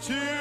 Cheers!